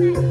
Amen.